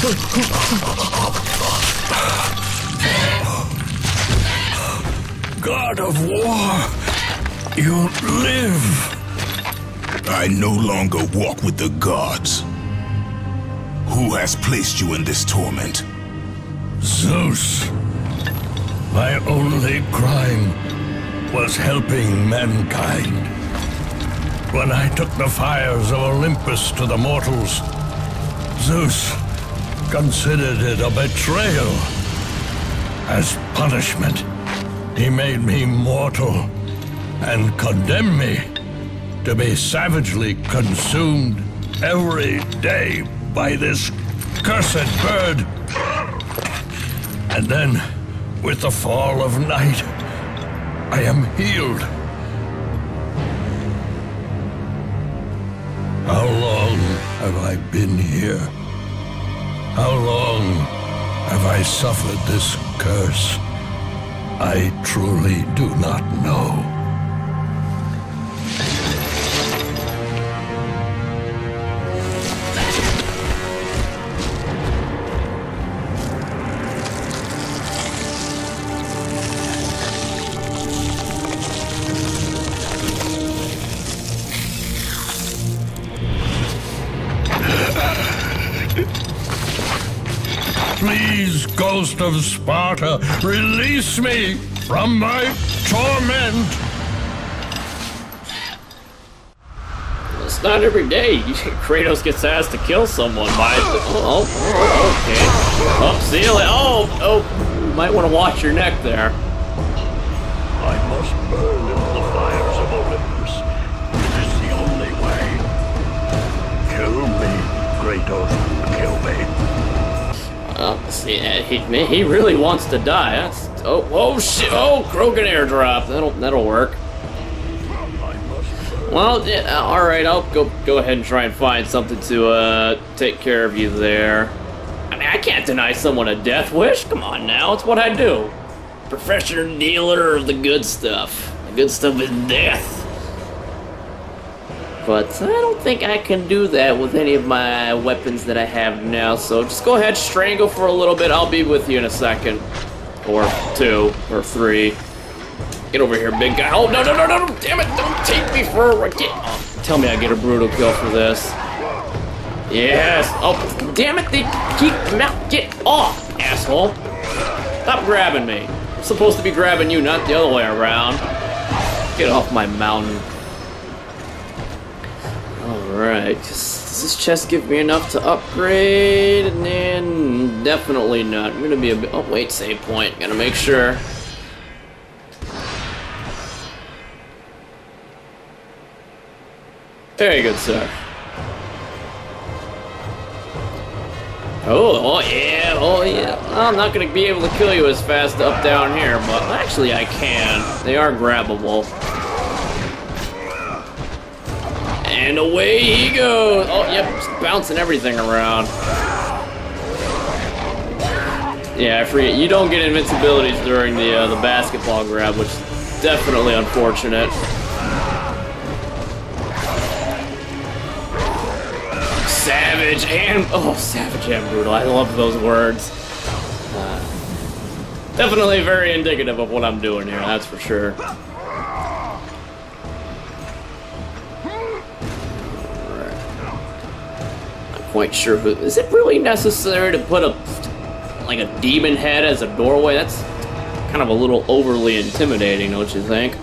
God of War, you live. I no longer walk with the gods. Who has placed you in this torment? Zeus. My only crime was helping mankind. When I took the fires of Olympus to the mortals, Zeus considered it a betrayal. As punishment, he made me mortal and condemned me to be savagely consumed every day by this cursed bird. And then, with the fall of night, I am healed. How long have I been here? How long have I suffered this curse? I truly do not know. Please, Ghost of Sparta, release me from my torment. It's not every day Kratos gets asked to kill someone by. Oh, oh, okay. Oh, see you later. Oh, oh, you might want to watch your neck there. I must burn in the fires of Olympus. It is the only way. Kill me, Kratos. Kill me. Oh, see, uh, he man, he really wants to die. That's oh, oh shit! Oh, Krogan airdrop. That'll that'll work. Well, yeah, uh, all right. I'll go go ahead and try and find something to uh take care of you there. I mean, I can't deny someone a death wish. Come on now, it's what I do. Professor dealer of the good stuff. The good stuff is death. But I don't think I can do that with any of my weapons that I have now. So just go ahead, strangle for a little bit. I'll be with you in a second, or two, or three. Get over here, big guy. Oh, no, no, no, no, no. Damn it. Don't take me for a. Get, oh, tell me I get a brutal kill for this. Yes. Oh, damn it. They keep. Get off, asshole. Stop grabbing me. I'm supposed to be grabbing you, not the other way around. Get off my mountain. Alright. Does this chest give me enough to upgrade? And definitely not. I'm gonna be a bit. Oh, wait, save point. Gotta make sure. Very good, sir. Oh, oh yeah, oh yeah. I'm not gonna be able to kill you as fast up down here, but actually I can. They are grabbable. And away he goes. Oh, yep, just bouncing everything around. Yeah, I forget. You don't get invincibilities during the uh, the basketball grab, which is definitely unfortunate. Savage and oh, savage and brutal. I love those words. Uh, definitely very indicative of what I'm doing here. That's for sure. Quite sure who. Is it really necessary to put a like a demon head as a doorway? That's kind of a little overly intimidating, don't you think?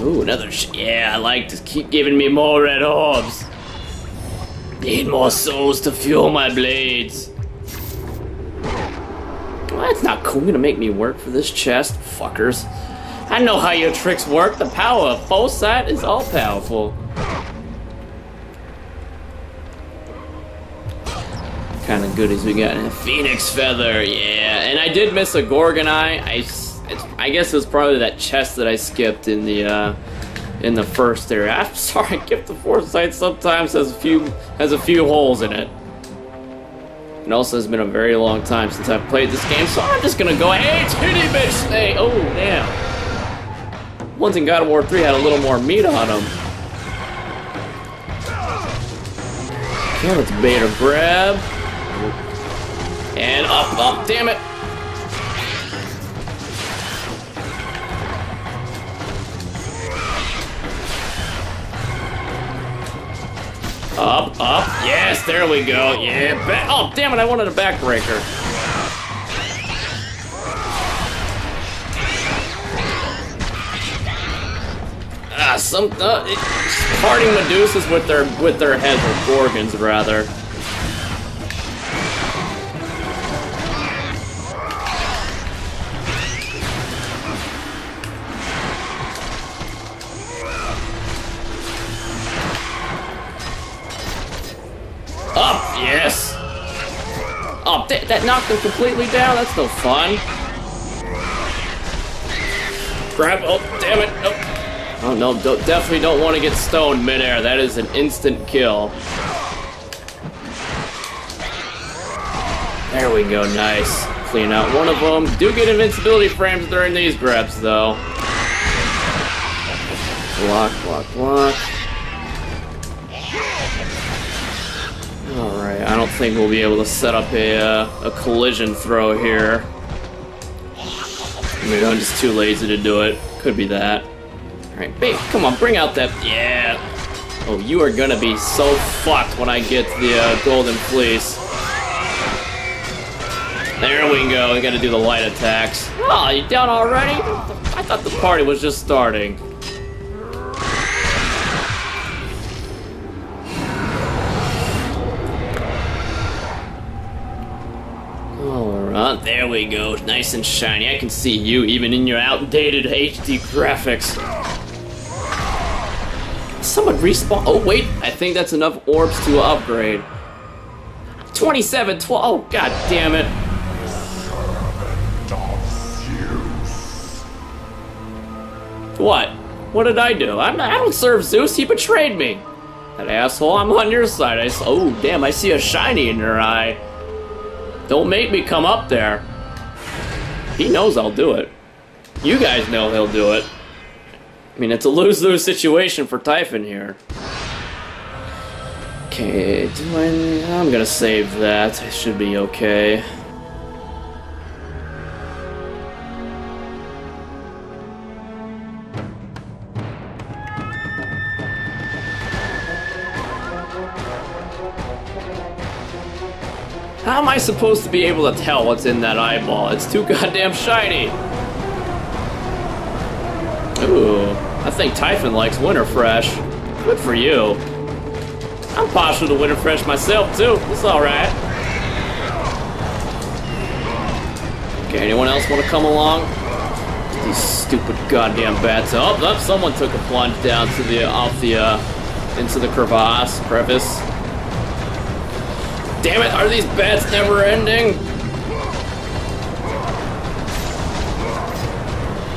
Ooh, another Yeah, I like to keep giving me more red orbs. Need more souls to fuel my blades. Well, that's not cool. gonna make me work for this chest, fuckers. I know how your tricks work. The power of foresight is all powerful. Kind of goodies we got. A Phoenix feather, yeah. And I did miss a Gorgon eye. I, it's, I guess it was probably that chest that I skipped in the uh, in the first area. I'm sorry, Gift of Foresight sometimes has a few has a few holes in it. And also, it's been a very long time since I've played this game, so I'm just gonna go, hey, titty bitch, hey, oh damn. Ones in God of War 3 had a little more meat on them. Let's bait or grab. And up, up, damn it. Up, up, yes, there we go. Yeah, ba- oh, damn it, I wanted a backbreaker. Ah, some uh, parting Medusas with their with their heads or Gorgons rather. That knocked him completely down. That's no fun. Grab. Oh, damn it. Oh, oh no, don't, definitely don't want to get stoned midair. That is an instant kill. There we go. Nice. Clean out one of them. Do get invincibility frames during these grabs, though. Block, block, block. Alright, I don't think we'll be able to set up a, uh, a collision throw here. Maybe I'm just too lazy to do it. Could be that. Alright, babe, come on, bring out that. Yeah. Oh, you are gonna be so fucked when I get the uh, golden fleece. There we go. We gotta do the light attacks. Oh, you down already? I thought the party was just starting. There we go. Nice and shiny. I can see you even in your outdated HD graphics. Someone respawn. Oh, wait. I think that's enough orbs to upgrade. 27, 12. Oh, god damn it. What? What did I do? I'm not, I don't serve Zeus. He betrayed me. That asshole. I'm on your side. I oh damn. I see a shiny in your eye. Don't make me come up there. He knows I'll do it. You guys know he'll do it. I mean, it's a lose-lose situation for Typhon here. Okay, I... I'm gonna save that. It should be okay. Supposed to be able to tell what's in that eyeball? It's too goddamn shiny. Ooh, I think Typhon likes Winterfresh. Good for you. I'm partial to Winterfresh myself too. It's alright. Okay, anyone else want to come along? These stupid goddamn bats. Oh, oh, someone took a plunge down to the off the uh into the crevasse crevice. Damn it, are these bats never ending?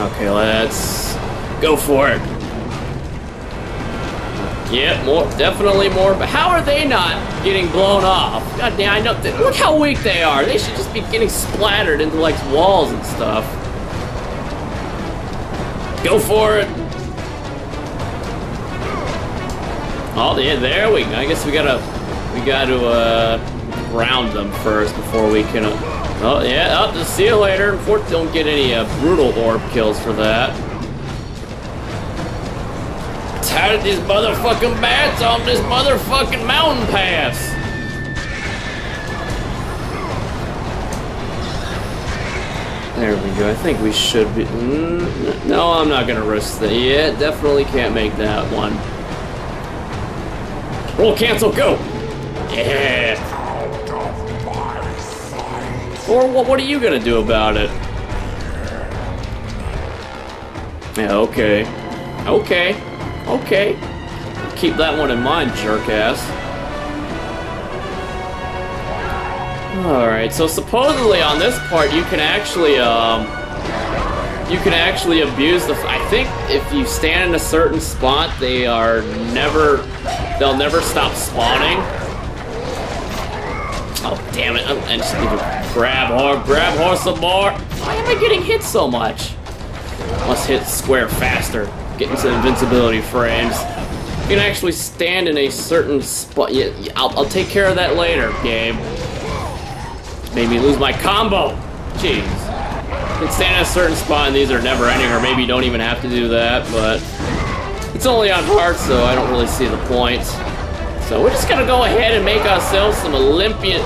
Okay, let's go for it. Yep, more, definitely more. But how are they not getting blown off? God damn, I know. Look how weak they are. They should just be getting splattered into like walls and stuff. Go for it. Oh, yeah, there we go. I guess we gotta, we gotta uh, ground them first before we can. Uh, oh yeah, oh, see you later. Unfortunately, don't get any uh, brutal orb kills for that. Tired of these motherfucking bats on this motherfucking mountain pass. There we go. I think we should be. Mm, no, I'm not gonna risk that. Yeah, definitely can't make that one. Roll cancel, go! Yeah! Or what, what are you gonna do about it? Yeah, okay. Okay. Okay. Keep that one in mind, jerkass. Alright, so supposedly on this part you can actually, um, you can actually abuse the. I think if you stand in a certain spot, they are never. They'll never stop spawning. Oh damn it! I just need to grab horse, grab horse some more. Why am I getting hit so much? Must hit square faster. Getting some invincibility frames. You can actually stand in a certain spot. Yeah, I'll, I'll take care of that later, game. Made me lose my combo. Jeez. You can stand in a certain spot and these are never ending, or maybe you don't even have to do that, but it's only on hard, so I don't really see the point. So we're just gonna go ahead and make ourselves some Olympian,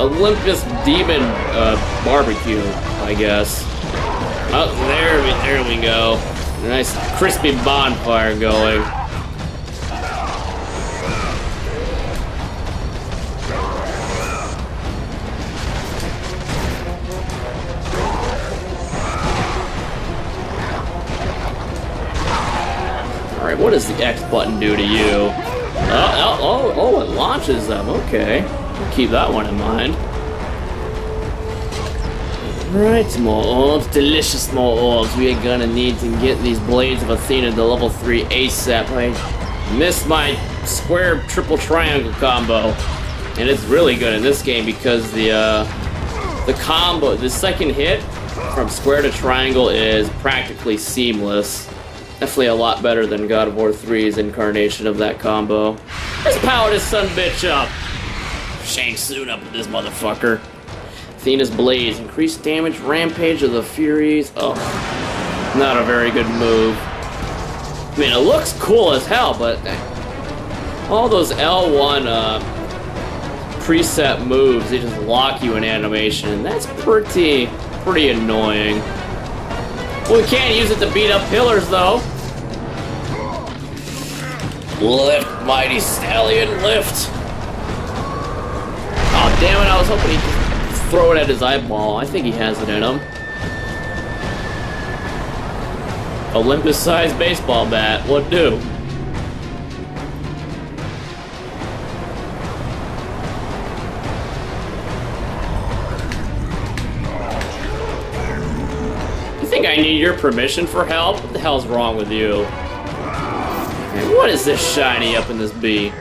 Olympus Demon uh, barbecue, I guess. Oh, there we, there we go. Nice crispy bonfire going. Alright, what does the X button do to you? Launches them. Okay. Keep that one in mind. Right, more orbs, delicious more orbs. We are gonna need to get these Blades of Athena to level 3 ASAP. I missed my square triple triangle combo. And it's really good in this game because the, uh, the combo, the second hit from square to triangle is practically seamless. Definitely a lot better than God of War 3's incarnation of that combo. Let's power this son bitch up. Shang Tsung up with this motherfucker. Athena's Blaze. Increased damage, Rampage of the Furies. Oh, not a very good move. I mean, it looks cool as hell, but all those L1 uh, preset moves, they just lock you in animation, and that's pretty, pretty annoying. We can't use it to beat up pillars, though. Lift, mighty stallion, lift. Oh, damn it, I was hoping he'd throw it at his eyeball. I think he has it in him. Olympus-sized baseball bat, what do? I need your permission for help? What the hell's wrong with you? What is this shiny up in this bee?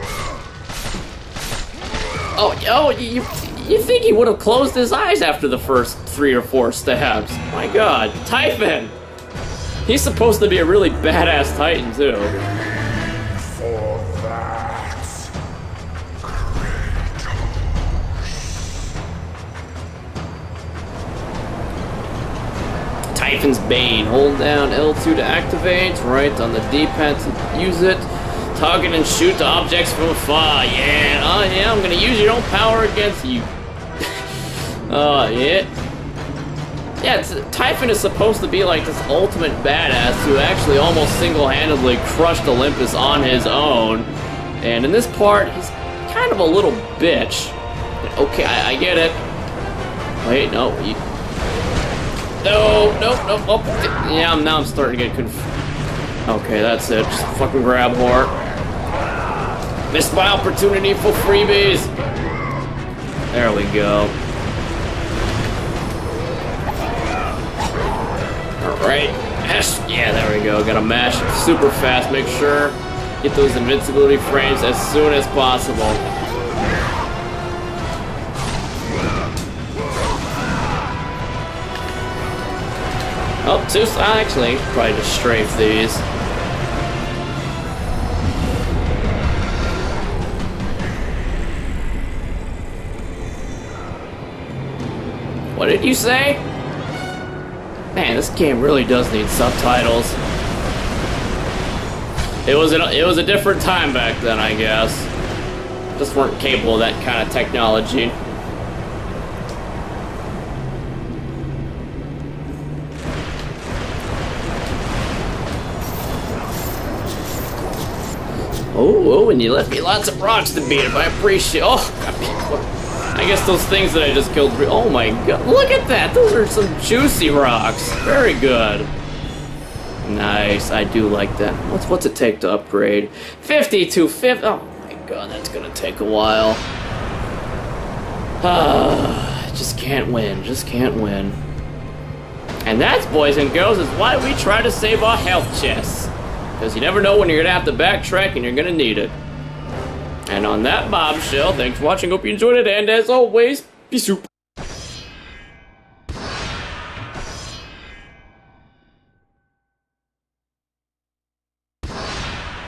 Oh, oh, you, you think he would have closed his eyes after the first three or four stabs? My god, Typhon! He's supposed to be a really badass Titan, too. Typhon's Bane. Hold down L2 to activate, right on the D-pad to use it. Target and shoot the objects from afar. Yeah, oh yeah, I'm gonna use your own power against you. Oh, yeah. Yeah, Typhon is supposed to be like this ultimate badass who actually almost single-handedly crushed Olympus on his own. And in this part, he's kind of a little bitch. Okay, I, I get it. Wait, no, you, no, no, no, oh, yeah, now I'm starting to get confused. Okay, that's it. Just fucking grab Hort. Missed my opportunity for freebies. There we go. Alright. Yeah, there we go. Gotta mash super fast. Make sure get those invincibility frames as soon as possible. Oh, two. Actually, probably just strafe these. What did you say? Man, this game really does need subtitles. It was it was a different time back then, I guess. Just weren't capable of that kind of technology. Oh, oh, and you left me lots of rocks to beat up. I appreciate. Oh. I guess those things that I just killed. Oh my God! Look at that. Those are some juicy rocks. Very good. Nice. I do like that. What's what's it take to upgrade? 50 to 50. Oh my God, that's gonna take a while. Ah, just can't win. Just can't win. And that's, boys and girls, is why we try to save our health chests. Because you never know when you're going to have to backtrack and you're going to need it. And on that bombshell, thanks for watching. Hope you enjoyed it. And as always, peace out.